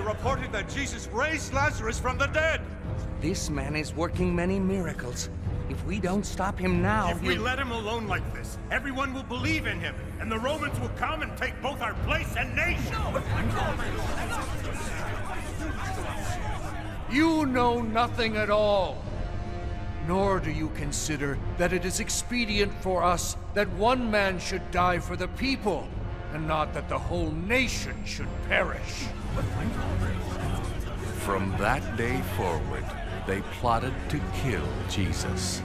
reported that Jesus raised Lazarus from the dead. This man is working many miracles. If we don't stop him now, If we he'll- let him alone like this, everyone will believe in him, and the Romans will come and take both our place and nation. You know nothing at all. Nor do you consider that it is expedient for us that one man should die for the people, and not that the whole nation should perish. From that day forward, they plotted to kill Jesus.